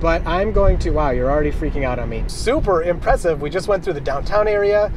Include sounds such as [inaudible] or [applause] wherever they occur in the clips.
but I'm going to. Wow, you're already freaking out on me. Super impressive. We just went through the downtown area,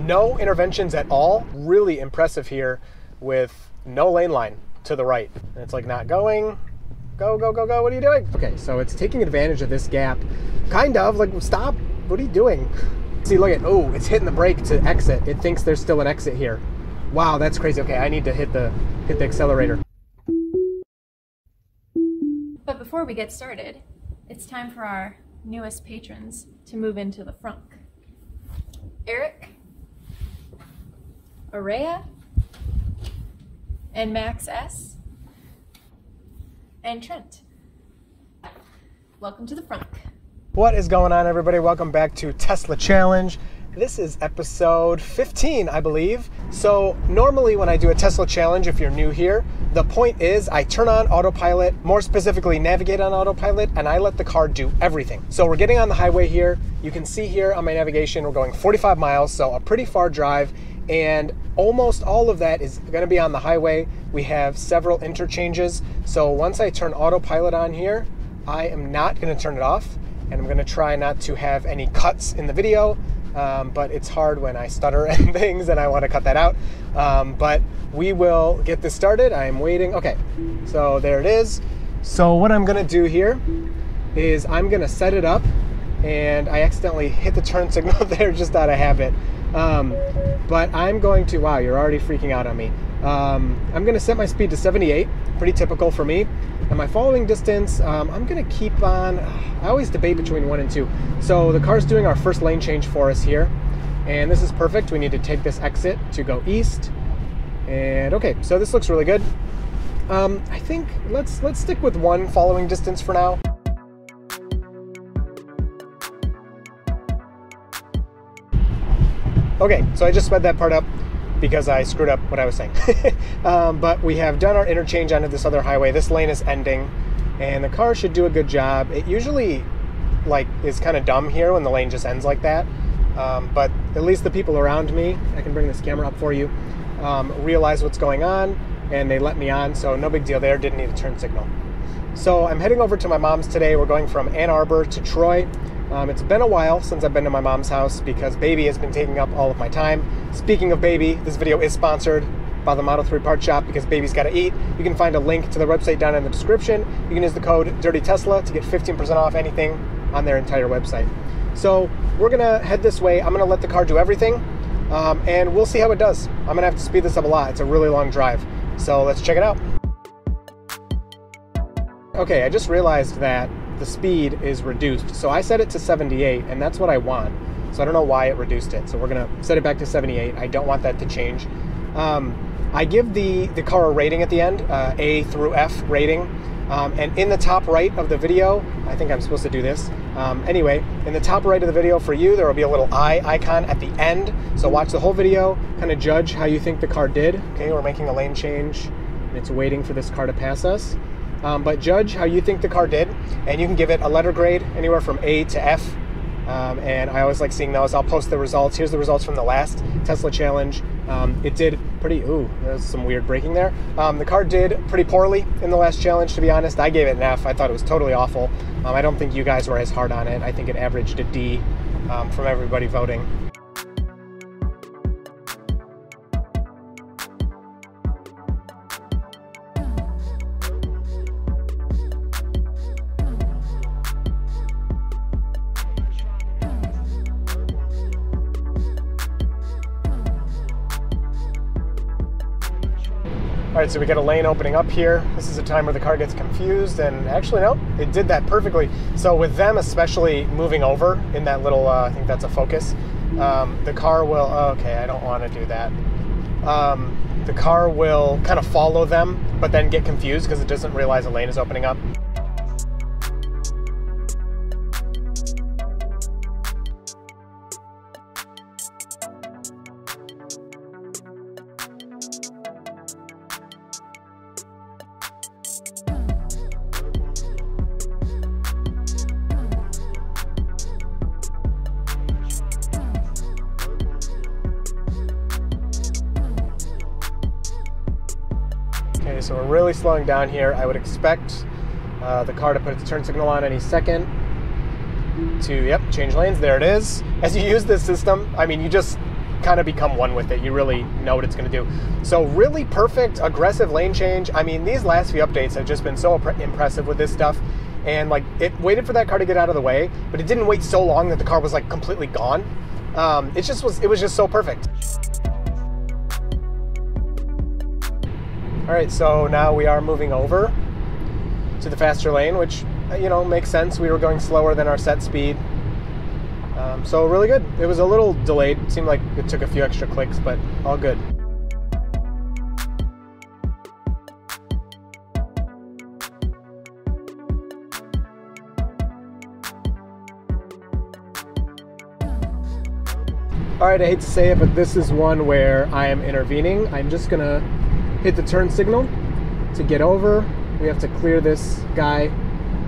no interventions at all. Really impressive here with no lane line to the right. And it's like not going. Go, go, go, go. What are you doing? Okay, so it's taking advantage of this gap. Kind of. Like, stop. What are you doing? See, look at, oh, it's hitting the brake to exit. It thinks there's still an exit here. Wow, that's crazy. Okay, I need to hit the hit the accelerator. But before we get started, it's time for our newest patrons to move into the frunk. Eric, Araya, and Max S, and Trent. Welcome to the frunk. What is going on, everybody? Welcome back to Tesla Challenge. This is episode 15, I believe. So, normally when I do a Tesla Challenge, if you're new here, the point is I turn on autopilot, more specifically, navigate on autopilot, and I let the car do everything. So, we're getting on the highway here. You can see here on my navigation, we're going 45 miles, so a pretty far drive. And almost all of that is going to be on the highway. We have several interchanges. So, once I turn autopilot on here, I am not going to turn it off and I'm going to try not to have any cuts in the video. Um, but it's hard when I stutter [laughs] and things, and I want to cut that out. Um, but we will get this started. I'm waiting. Okay, so there it is. So what I'm going to do here is I'm going to set it up, and I accidentally hit the turn [laughs] signal there just out of habit. Um, but I'm going to. Wow, you're already freaking out on me. Um, I'm going to set my speed to 78. Pretty typical for me. And my following distance, um, I'm to keep on. I always debate between one and two. So the car's doing our first lane change for us here. And this is perfect. We need to take this exit to go east. And okay, so this looks really good. Um, I think let's let's stick with one following distance for now. Okay, so I just sped that part up because I screwed up what I was saying. [laughs] um, but we have done our interchange onto this other highway. This lane is ending, and the car should do a good job. It usually like is kind of dumb here when the lane just ends like that. Um, but at least the people around me, I can bring this camera up for you, um, realize what's going on, and they let me on. So no big deal there. Didn't need a turn signal. So I'm heading over to my mom's today. We're going from Ann Arbor to Troy. Um, it's been a while since I've been to my mom's house because baby has been taking up all of my time. Speaking of baby, this video is sponsored by the Model 3 Part Shop because baby's got to eat. You can find a link to the website down in the description. You can use the code Dirty Tesla to get 15% off anything on their entire website. So we're gonna head this way. I'm gonna let the car do everything, um, and we'll see how it does. I'm gonna have to speed this up a lot. It's a really long drive, so let's check it out. Okay, I just realized that the speed is reduced. So I set it to 78, and that's what I want. So I don't know why it reduced it. So we're gonna set it back to 78. I don't want that to change. Um, I give the, the car a rating at the end, uh, A through F rating. Um, and in the top right of the video, I think I'm supposed to do this. Um, anyway, in the top right of the video for you, there will be a little eye icon at the end. So watch the whole video, kind of judge how you think the car did. Okay, we're making a lane change. and It's waiting for this car to pass us. Um, but judge how you think the car did, and you can give it a letter grade anywhere from A to F. Um, and I always like seeing those. I'll post the results. Here's the results from the last Tesla challenge. Um, it did pretty. Ooh, there's some weird braking there. Um, the car did pretty poorly in the last challenge. To be honest, I gave it an F. I thought it was totally awful. Um, I don't think you guys were as hard on it. I think it averaged a D um, from everybody voting. So we got a lane opening up here. This is a time where the car gets confused, and actually, no, it did that perfectly. So with them, especially moving over in that little, uh, I think that's a focus, um, the car will, oh, okay, I don't want to do that. Um, the car will kind of follow them, but then get confused because it doesn't realize a lane is opening up. So we're really slowing down here. I would expect uh, the car to put its turn signal on any second. To, yep, change lanes. There it is. [laughs] As you use this system, I mean, you just kind of become one with it. You really know what it's going to do. So, really perfect, aggressive lane change. I mean, these last few updates have just been so impressive with this stuff. And like, it waited for that car to get out of the way, but it didn't wait so long that the car was like completely gone. Um, it just was. It was just so perfect. All right, so now we are moving over to the faster lane, which you know makes sense. We were going slower than our set speed. Um, so really good. It was a little delayed. It seemed like it took a few extra clicks, but all good. All right, I hate to say it, but this is one where I am intervening. I'm just gonna hit the turn signal to get over. We have to clear this guy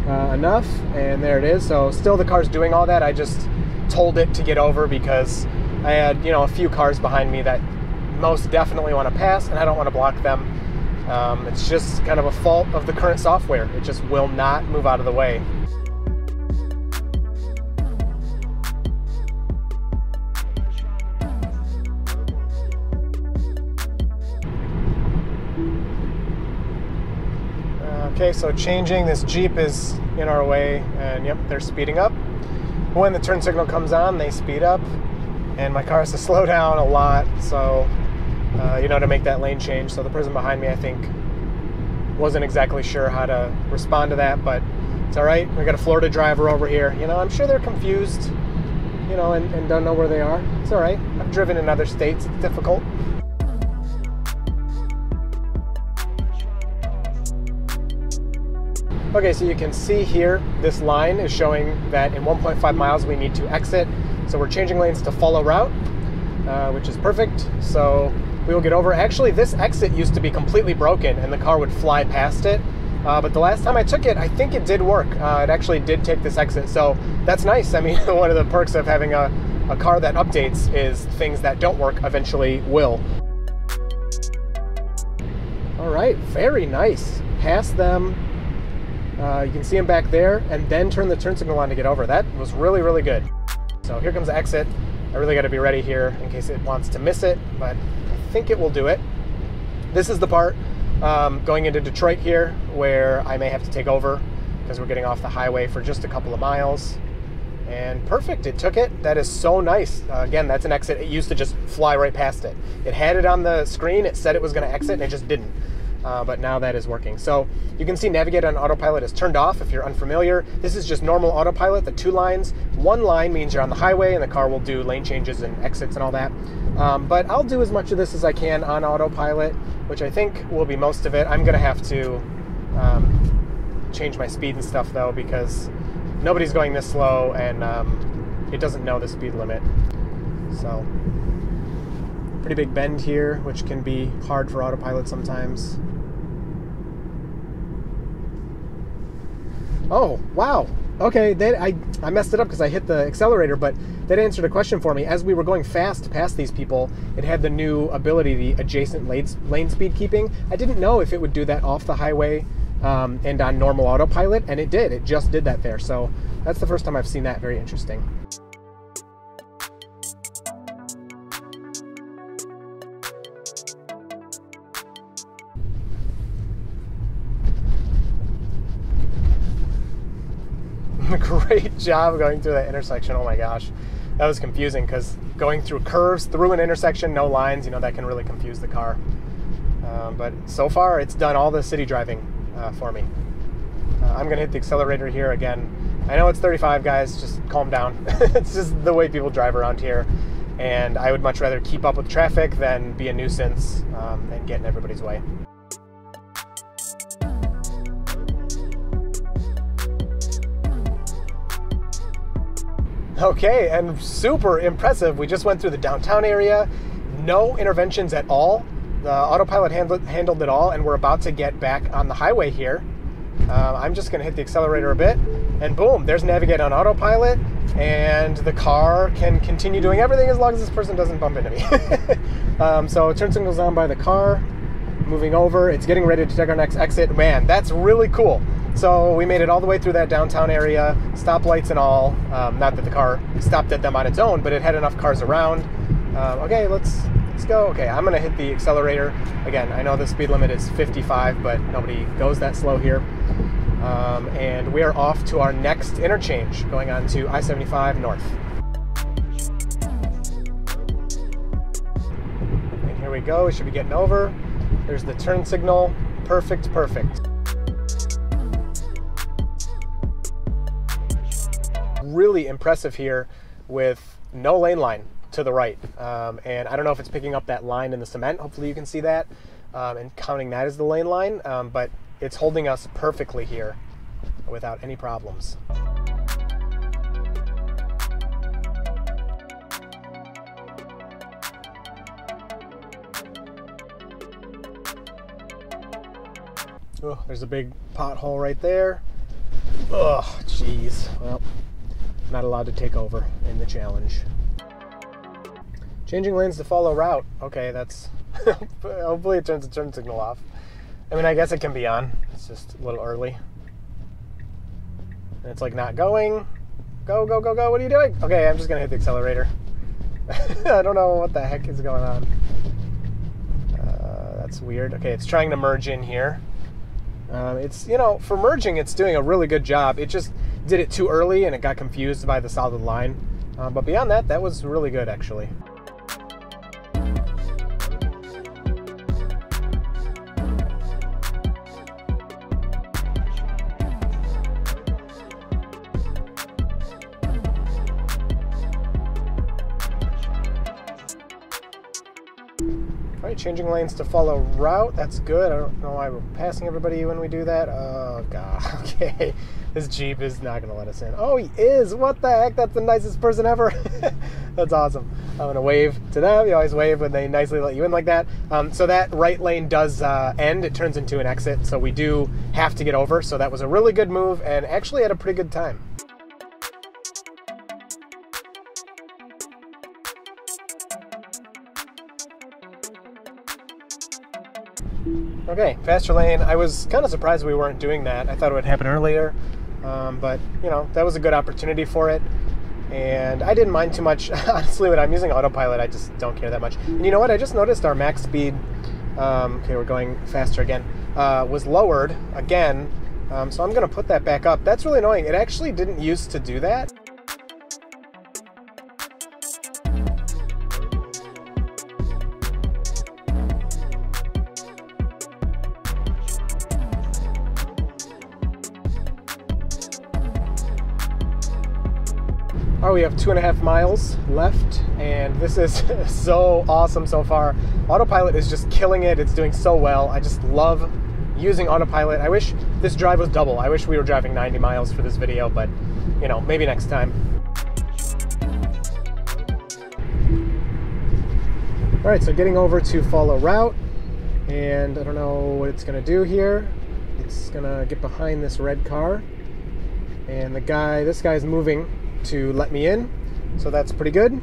uh, enough, and there it is. So still the car's doing all that. I just told it to get over because I had, you know, a few cars behind me that most definitely want to pass, and I don't want to block them. Um, it's just kind of a fault of the current software. It just will not move out of the way. Okay, so changing, this Jeep is in our way, and yep, they're speeding up. When the turn signal comes on, they speed up, and my car has to [laughs] slow down a lot, so, uh, you know, to make that lane change. So the person behind me, I think, wasn't exactly sure how to respond to that, but it's all right. We got a Florida driver over here. You know, I'm sure they're confused, you know, and, and don't know where they are. It's all right. I've driven in other states, it's difficult. Okay, so you can see here, this line is showing that in 1.5 miles we need to exit. So we're changing lanes to follow route, uh, which is perfect. So we will get over. Actually, this exit used to be completely broken and the car would fly past it. Uh, but the last time I took it, I think it did work. Uh, it actually did take this exit. So that's nice. I mean, [laughs] one of the perks of having a, a car that updates is things that don't work eventually will. All right, very nice. Pass them, uh, you can see him back there, and then turn the turn signal on to get over. That was really, really good. So here comes the exit. I really got to be ready here in case it wants to miss it, but I think it will do it. This is the part um, going into Detroit here where I may have to take over because we're getting off the highway for just a couple of miles. And perfect, it took it. That is so nice. Uh, again, that's an exit. It used to just fly right past it. It had it on the screen, it said it was going to exit, and it just didn't uh, but now that is working. So you can see navigate on autopilot is turned off if you're unfamiliar. This is just normal autopilot, the two lines. One line means you're on the highway and the car will do lane changes and exits and all that. Um, but I'll do as much of this as I can on autopilot, which I think will be most of it. I'm gonna have to um, change my speed and stuff though because nobody's going this slow and um, it doesn't know the speed limit. So pretty big bend here, which can be hard for autopilot sometimes. Oh, wow. Okay, that, I, I messed it up because I hit the accelerator, but that answered a question for me. As we were going fast past these people, it had the new ability, the adjacent lane, lane speed keeping. I didn't know if it would do that off the highway um, and on normal autopilot, and it did. It just did that there. So that's the first time I've seen that. Very interesting. Great [laughs] job going through that intersection. Oh my gosh, that was confusing because going through curves through an intersection, no lines, you know, that can really confuse the car. Um, but so far, it's done all the city driving uh, for me. Uh, I'm gonna hit the accelerator here again. I know it's 35, guys. Just calm down. [laughs] it's just the way people drive around here, and I would much rather keep up with traffic than be a nuisance um, and get in everybody's way. Okay, and super impressive. We just went through the downtown area, no interventions at all. The autopilot handled, handled it all, and we're about to get back on the highway here. Uh, I'm just going to hit the accelerator a bit, and boom, there's navigate on autopilot, and the car can continue doing everything as long as this person doesn't bump into me. [laughs] um, so turn signals on by the car, moving over. It's getting ready to take our next exit. Man, that's really cool. So we made it all the way through that downtown area, stoplights and all. Um, not that the car stopped at them on its own, but it had enough cars around. Um, okay, let's let's go. Okay, I'm gonna hit the accelerator again. I know the speed limit is 55, but nobody goes that slow here. Um, and we are off to our next interchange, going on to I-75 North. And here we go. We should be getting over. There's the turn signal. Perfect, perfect. Really impressive here with no lane line to the right. Um, and I don't know if it's picking up that line in the cement. Hopefully you can see that um, and counting that as the lane line. Um, but it's holding us perfectly here without any problems. Oh, there's a big pothole right there. Oh, jeez. Well, not allowed to take over in the challenge. Changing lanes to follow route. Okay, that's. [laughs] hopefully it turns the turn signal off. I mean, I guess it can be on. It's just a little early. And it's like not going. Go, go, go, go. What are you doing? Okay, I'm just going to hit the accelerator. [laughs] I don't know what the heck is going on. Uh, that's weird. Okay, it's trying to merge in here. Um, it's, you know, for merging, it's doing a really good job. It just did it too early and it got confused by the solid line. Um, but beyond that, that was really good actually. All right, changing lanes to follow route. That's good. I don't know why we're passing everybody when we do that. Oh, God. [laughs] Okay. This Jeep is not going to let us in. Oh, he is. What the heck? That's the nicest person ever. [laughs] That's awesome. I'm going to wave to them. You always wave when they nicely let you in like that. Um, so that right lane does uh, end. It turns into an exit. So we do have to get over. So that was a really good move and actually had a pretty good time. Okay, faster lane. I was kind of surprised we weren't doing that. I thought it would happen earlier, um, but you know that was a good opportunity for it, and I didn't mind too much. [laughs] Honestly, when I'm using autopilot, I just don't care that much. And you know what? I just noticed our max speed. Um, okay, we're going faster again. Uh, was lowered again, um, so I'm going to put that back up. That's really annoying. It actually didn't used to do that. Oh, we have two and a half miles left, and this is [laughs] so awesome so far. Autopilot is just killing it. It's doing so well. I just love using autopilot. I wish this drive was double. I wish we were driving 90 miles for this video, but you know, maybe next time. All right, so getting over to follow route, and I don't know what it's gonna do here. It's gonna get behind this red car, and the guy, this guy's moving to let me in, so that's pretty good.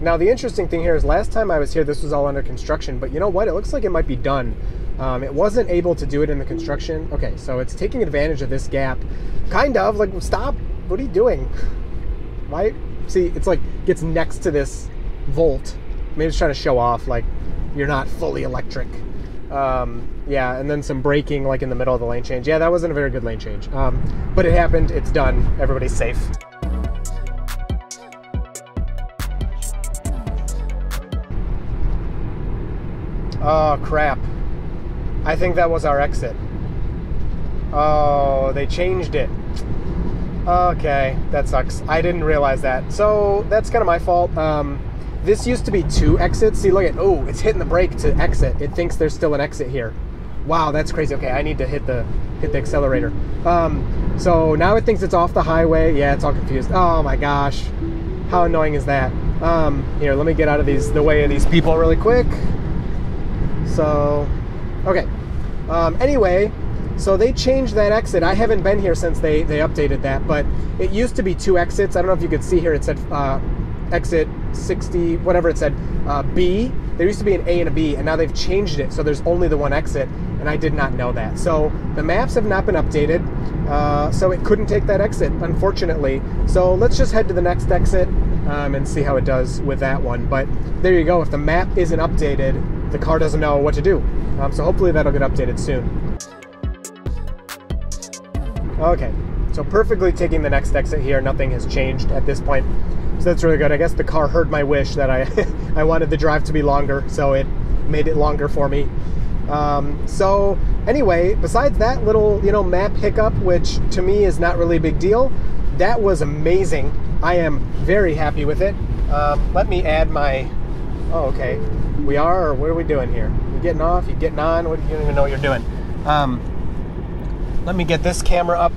Now the interesting thing here is last time I was here, this was all under construction, but you know what? It looks like it might be done. Um, it wasn't able to do it in the construction. Okay, so it's taking advantage of this gap. Kind of, like, stop, what are you doing? Why, see, it's like, gets next to this volt. Maybe it's trying to show off, like, you're not fully electric. Um, yeah, and then some braking like in the middle of the lane change. Yeah, that wasn't a very good lane change. Um, but it happened, it's done, everybody's safe. Oh, crap. I think that was our exit. Oh, they changed it. Okay, that sucks. I didn't realize that. So that's kind of my fault. Um, this used to be two exits. See, look at, oh, it's hitting the brake to exit. It thinks there's still an exit here. Wow, that's crazy. Okay, I need to hit the hit the accelerator. Um, so now it thinks it's off the highway. Yeah, it's all confused. Oh my gosh, how annoying is that? Um, here, let me get out of these the way of these people really quick. So, okay. Um, anyway, so they changed that exit. I haven't been here since they they updated that, but it used to be two exits. I don't know if you could see here. It said uh, exit 60, whatever it said, uh, B. There used to be an A and a B, and now they've changed it, so there's only the one exit. and I did not know that. So the maps have not been updated, uh, so it couldn't take that exit, unfortunately. So let's just head to the next exit um, and see how it does with that one. But there you go. If the map isn't updated, the car doesn't know what to do. Um, so hopefully that'll get updated soon. Okay, so perfectly taking the next exit here. Nothing has changed at this point. So that's really good. I guess the car heard my wish that I, [laughs] I wanted the drive to be longer, so it made it longer for me. Um, so anyway, besides that little, you know, map hiccup, which to me is not really a big deal, that was amazing. I am very happy with it. Um, let me add my, oh, okay. We are, or what are we doing here? You getting off? You getting on? What, you don't even know what you're doing. Um, let me get this camera up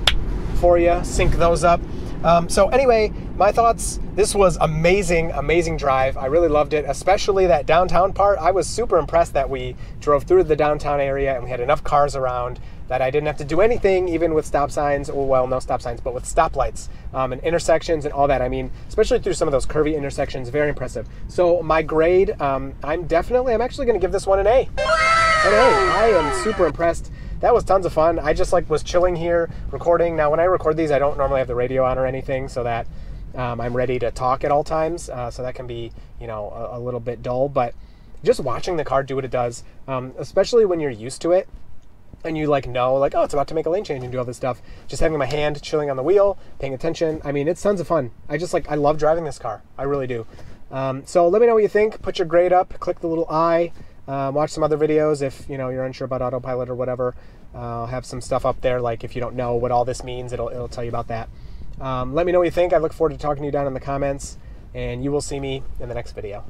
for you, sync those up. Um, so anyway, my thoughts. This was amazing, amazing drive. I really loved it, especially that downtown part. I was super impressed that we drove through the downtown area and we had enough cars around that I didn't have to do anything, even with stop signs. Or well, no stop signs, but with stoplights um, and intersections and all that. I mean, especially through some of those curvy intersections, very impressive. So my grade, um, I'm definitely, I'm actually going to give this one an A. An A. I am super impressed that was tons of fun. I just like was chilling here recording. Now, when I record these, I don't normally have the radio on or anything, so that um, I'm ready to talk at all times. Uh, so that can be, you know, a, a, little bit dull. But just watching the car do what it does, um, especially when you're used to it and you like know like oh it's about to make a lane change and do all this stuff just having my hand chilling on the wheel paying attention i mean it's tons of fun i just like i love driving this car i really do um, so let me know what you think put your grade up click the little i um, watch some other videos if you know you're unsure about autopilot or whatever. Uh, I'll have some stuff up there. Like if you don't know what all this means, it'll it'll tell you about that. Um, let me know what you think. I look forward to talking to you down in the comments, and you will see me in the next video.